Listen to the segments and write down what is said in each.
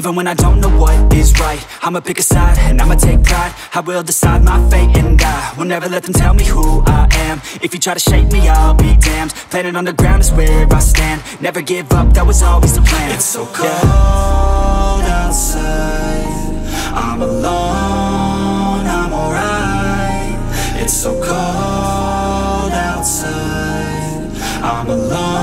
Even when I don't know what is right, I'ma pick a side and I'ma take pride. I will decide my fate and I will never let them tell me who I am. If you try to shake me, I'll be damned. Planet on the ground is where I stand. Never give up, that was always the plan. It's so cold outside I'm alone, I'm alright It's so cold outside I'm alone,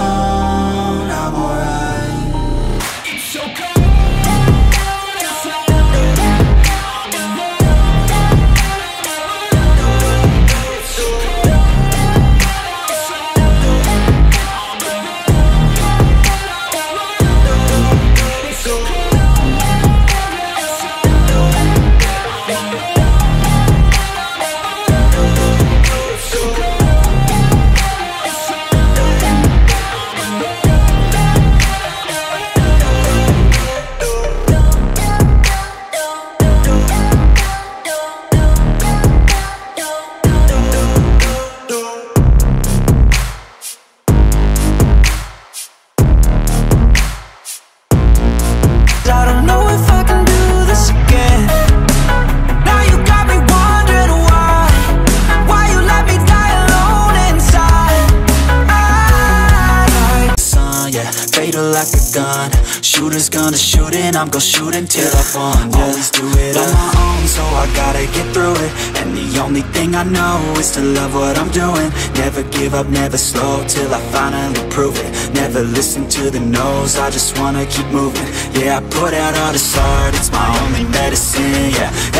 like a gun. Shooters gonna shoot and I'm gon' shoot until I fall, yeah. Always do it on my own, so I gotta get through it. And the only thing I know is to love what I'm doing. Never give up, never slow, till I finally prove it. Never listen to the no's, I just wanna keep moving. Yeah, I put out all this art, it's my only medicine, yeah